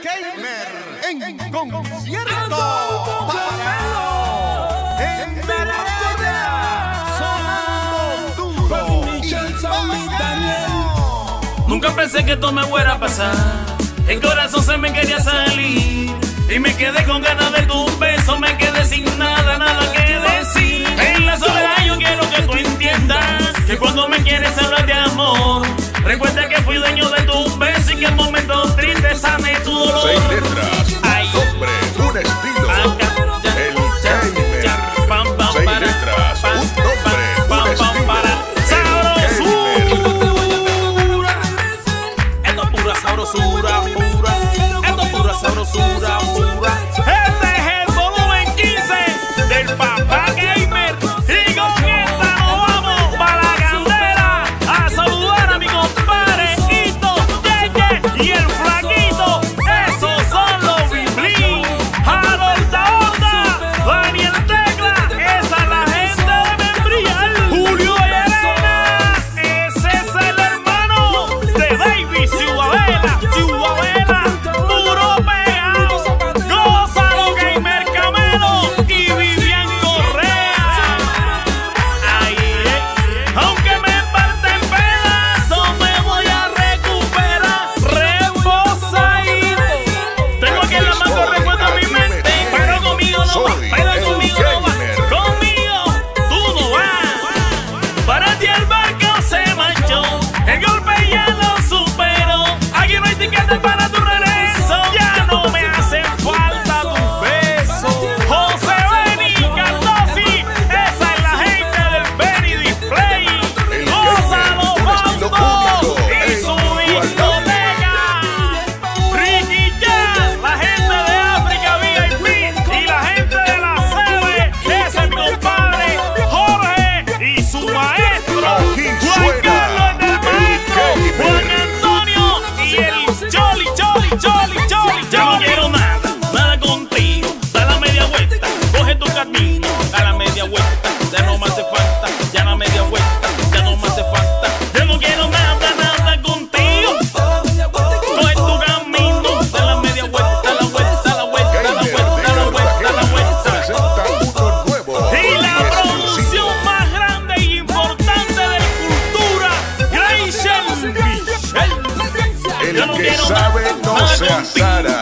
Keimer en, en concierto. Ando, para, en Veracruz, sonando duro. Con Michel Daniel. Nunca pensé que esto me fuera a pasar. El corazón se me quería salir. Y me quedé con ganas de tu beso. Me quedé sin nada, nada que Seis letras, Ay. nombre, un estilo. El gamer. Seis letras, un nombre, un estilo. Sabrosura. Esto es pura sabrosura, pura. Esto es pura sabrosura, pura. you no ah, se asara.